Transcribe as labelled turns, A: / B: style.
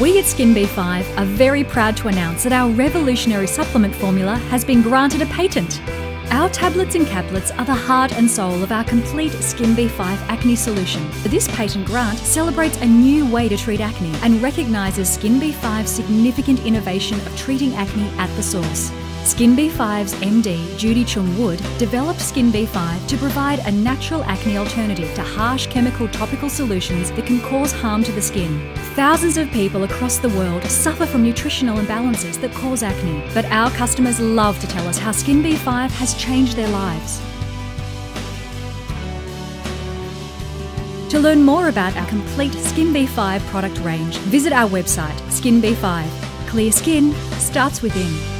A: We at Skin B5 are very proud to announce that our revolutionary supplement formula has been granted a patent. Our tablets and caplets are the heart and soul of our complete Skin B5 acne solution. This patent grant celebrates a new way to treat acne and recognises Skin B5's significant innovation of treating acne at the source. Skin B5's MD, Judy Cheung-Wood, developed Skin B5 to provide a natural acne alternative to harsh chemical topical solutions that can cause harm to the skin. Thousands of people across the world suffer from nutritional imbalances that cause acne, but our customers love to tell us how Skin B5 has changed their lives. To learn more about our complete Skin B5 product range, visit our website, Skin B5. Clear skin starts within.